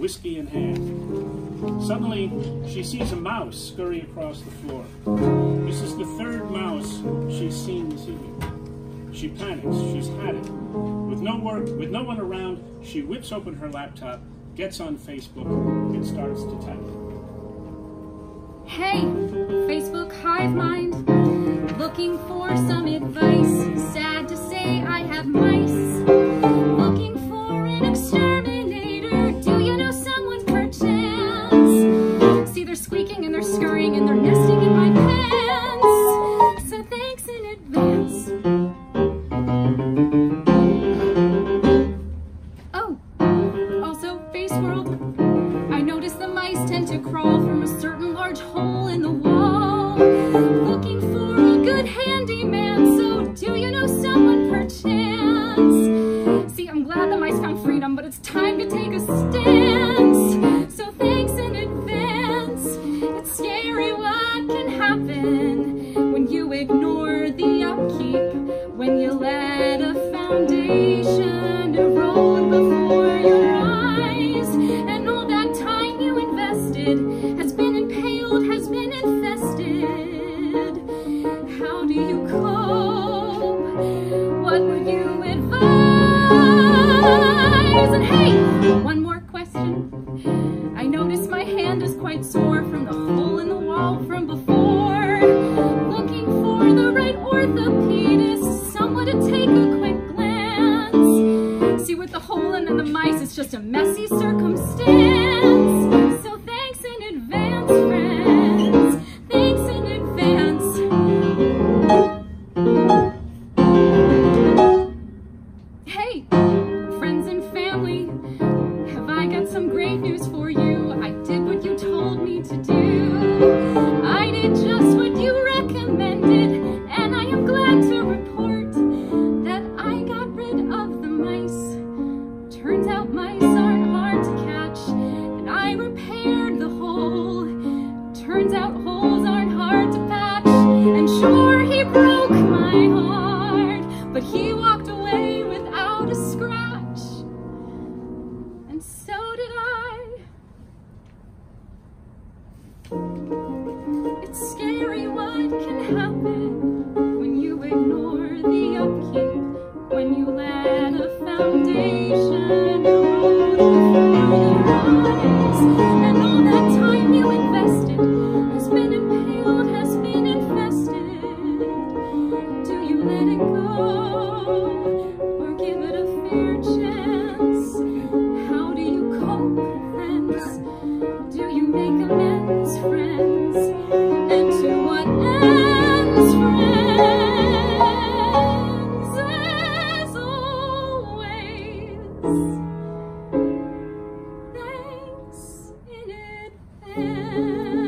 whiskey in hand. Suddenly, she sees a mouse scurry across the floor. This is the third mouse she's seen this evening. She panics. She's had it. With no work, with no one around, she whips open her laptop, gets on Facebook, and starts to type. Hey, Facebook hive mind, squeaking and they're scurrying and they're nesting in my pants. So thanks in advance. Oh, also, Face World. I noticed the mice tend to crawl from a certain large hole in the wall. Looking for a good handyman, so do you know someone perchance? See, I'm glad the mice found freedom, but it's time See, with the hole and then the mice, it's just a messy circumstance. So did I. It's scary what can happen thanks in advance.